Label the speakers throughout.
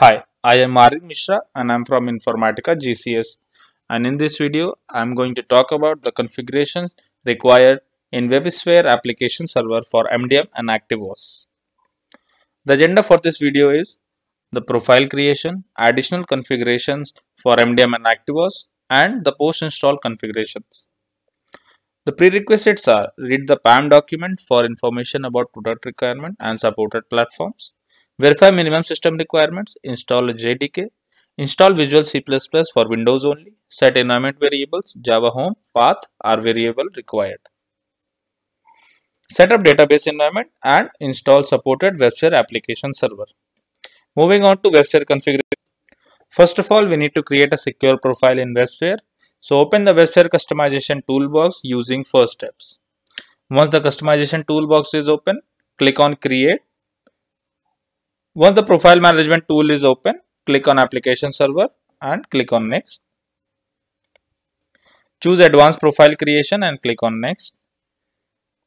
Speaker 1: Hi, I am Marik Mishra and I am from Informatica GCS and in this video I am going to talk about the configurations required in WebSphere application server for MDM and ActiveVOS. The agenda for this video is the profile creation, additional configurations for MDM and ActiveVOS and the post-install configurations. The prerequisites are read the PAM document for information about product requirement and supported platforms Verify minimum system requirements, install JDK, install Visual C++ for Windows only, set environment variables, Java home, path are variable required. Set up database environment and install supported WebSphere application server. Moving on to WebSphere configuration. First of all, we need to create a secure profile in WebSphere. So open the WebSphere customization toolbox using first steps. Once the customization toolbox is open, click on create once the profile management tool is open, click on application server and click on next. Choose advanced profile creation and click on next.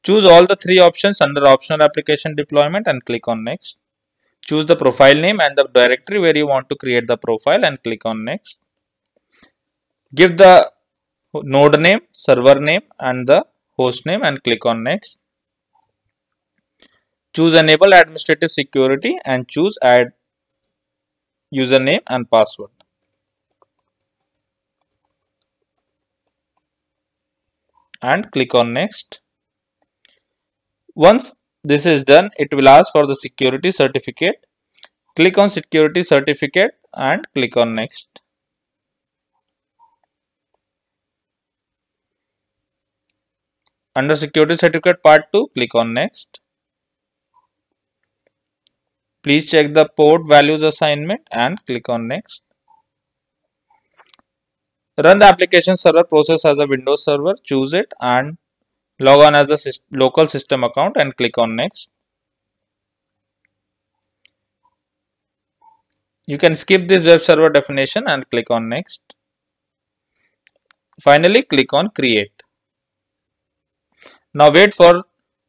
Speaker 1: Choose all the three options under optional application deployment and click on next. Choose the profile name and the directory where you want to create the profile and click on next. Give the node name, server name and the host name and click on next. Choose enable administrative security and choose add username and password. And click on next. Once this is done, it will ask for the security certificate. Click on security certificate and click on next. Under security certificate part 2, click on next. Please check the port values assignment and click on next. Run the application server process as a Windows server, choose it and log on as a local system account and click on next. You can skip this web server definition and click on next. Finally, click on create. Now wait for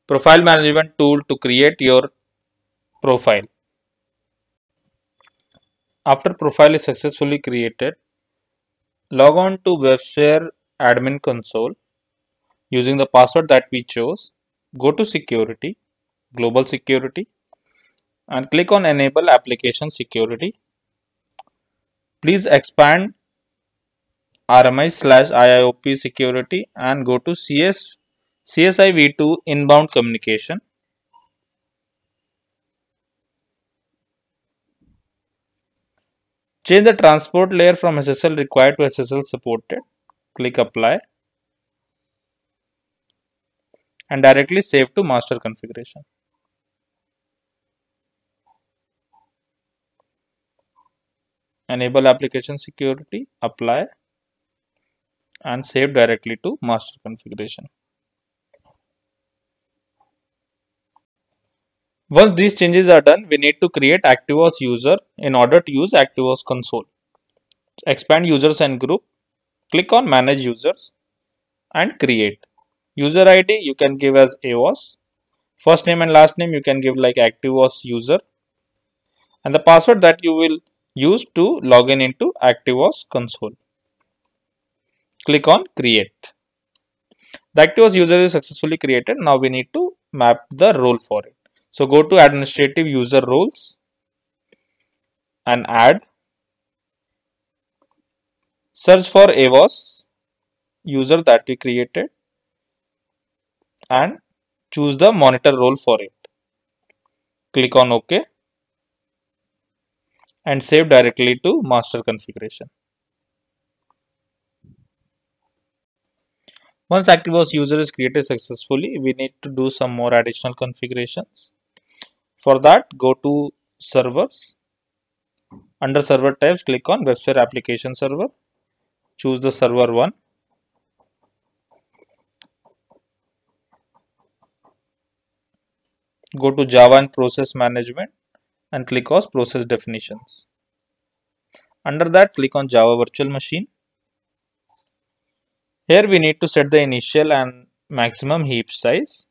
Speaker 1: profile management tool to create your profile. After profile is successfully created, log on to WebSphere admin console using the password that we chose. Go to security, global security and click on enable application security. Please expand RMI slash IIOP security and go to CS CSI v2 inbound communication Change the transport layer from SSL required to SSL supported. Click apply and directly save to master configuration. Enable application security, apply and save directly to master configuration. Once these changes are done, we need to create ActiveVOS user in order to use ActiveVOS console. Expand users and group, click on manage users and create. User ID you can give as AOS. First name and last name you can give like ActiveVOS user. And the password that you will use to login into ActiveVOS console. Click on create. The ActiveVOS user is successfully created. Now we need to map the role for it. So go to administrative user roles and add search for AWOS user that we created and choose the monitor role for it. Click on OK and save directly to master configuration. Once ActiveVOS user is created successfully, we need to do some more additional configurations. For that, go to servers. Under server types, click on WebSphere application server. Choose the server one. Go to Java and process management and click on process definitions. Under that, click on Java virtual machine. Here we need to set the initial and maximum heap size.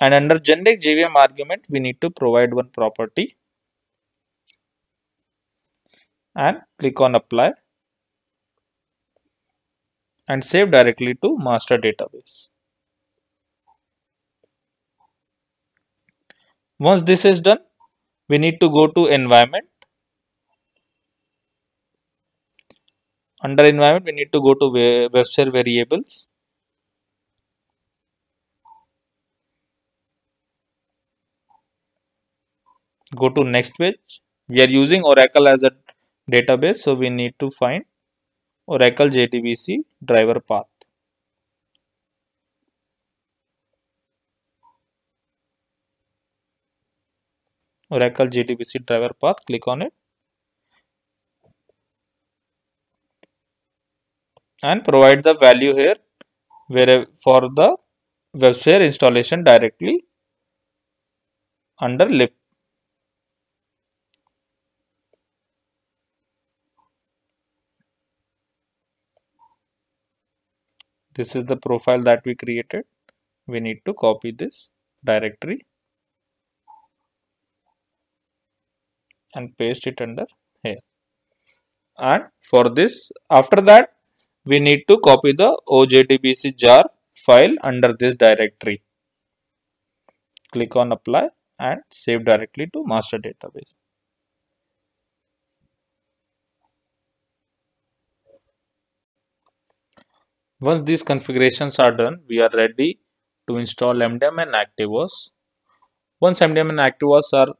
Speaker 1: And under generic JVM argument we need to provide one property and click on apply and save directly to master database. Once this is done, we need to go to environment. Under environment, we need to go to WebSphere variables. Go to next page. We are using Oracle as a database, so we need to find Oracle JDBC driver path. Oracle JDBC driver path, click on it. And provide the value here where for the WebSphere installation directly under lib. This is the profile that we created. We need to copy this directory and paste it under here. And for this after that we need to copy the OJDBC jar file under this directory. Click on apply and save directly to master database once these configurations are done we are ready to install MDM and ActiveVOS once MDM and ActiveVOS are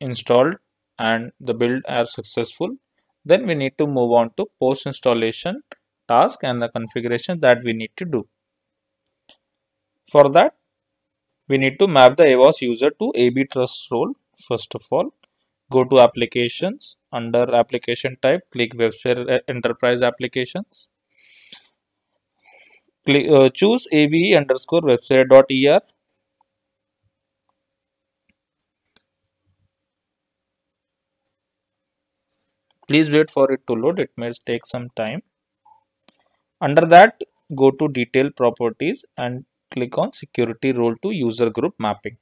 Speaker 1: installed and the build are successful then we need to move on to post installation task and the configuration that we need to do. For that we need to map the AWOS user to AB trust role first of all. Go to applications under application type click WebSphere enterprise applications click, uh, choose AVE underscore websphere.er please wait for it to load. It may take some time. Under that go to detail properties and click on security role to user group mapping.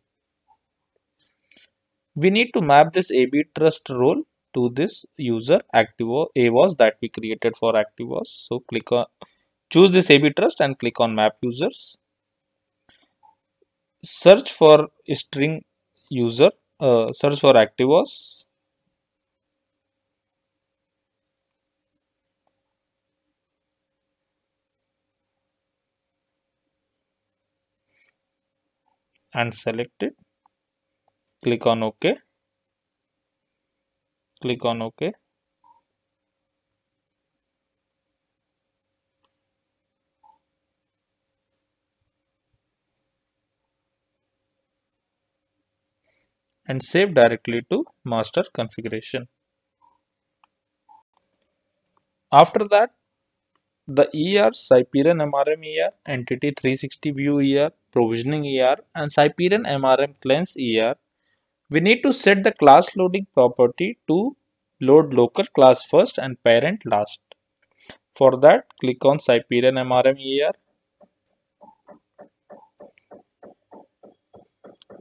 Speaker 1: We need to map this AB trust role to this user Activo AWOS that we created for ActiveVOS. So click on choose this AB trust and click on map users. Search for string user, uh, search for ActiveVOS and select it. Click on ok. Click on ok and save directly to master configuration after that the ER, Siperian MRM ER, Entity 360 View ER, Provisioning ER and Siperian MRM Cleanse ER, we need to set the class loading property to load local class first and parent last. For that, click on Siperian MRM ER.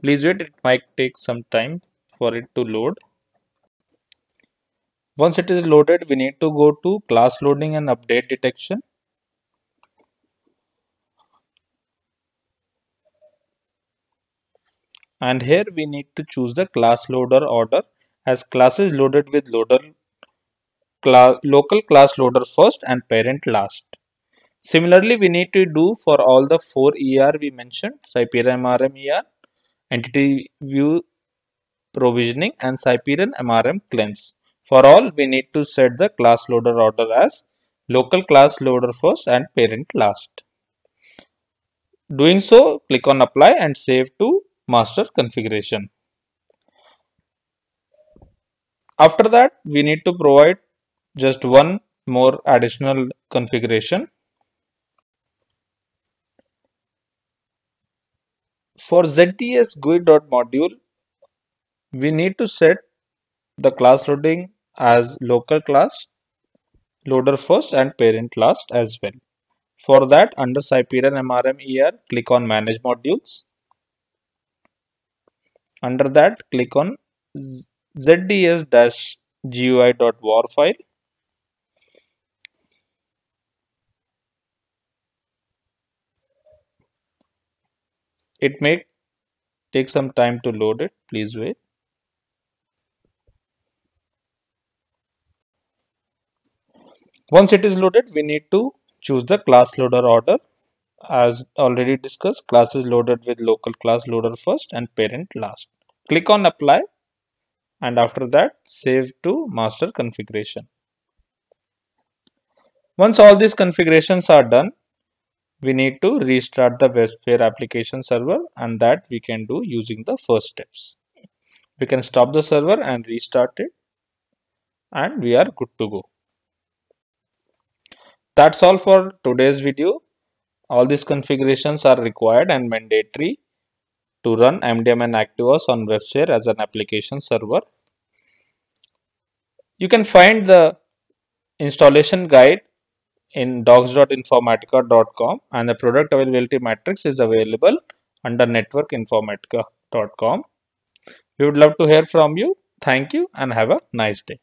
Speaker 1: Please wait, it might take some time for it to load. Once it is loaded, we need to go to class loading and update detection. And here we need to choose the class loader order as classes loaded with loader class, local class loader first and parent last. Similarly, we need to do for all the four ER we mentioned, Siperian MRM ER, Entity View Provisioning and Siperian MRM Cleanse. For all, we need to set the class loader order as local class loader first and parent last. Doing so, click on apply and save to master configuration. After that, we need to provide just one more additional configuration. For ZDS GUI.module, we need to set the class loading as local class loader first and parent last as well. For that under Siperian MRM ER click on manage modules. Under that, click on zds-gui.war file. It may take some time to load it. Please wait. Once it is loaded, we need to choose the class loader order. As already discussed, class is loaded with local class loader first and parent last. Click on apply and after that save to master configuration. Once all these configurations are done, we need to restart the WebSphere application server and that we can do using the first steps. We can stop the server and restart it and we are good to go. That's all for today's video. All these configurations are required and mandatory to run MDM and ActiveVOS on WebSphere as an application server. You can find the installation guide in docs.informatica.com and the product availability matrix is available under networkinformatica.com. We would love to hear from you. Thank you and have a nice day.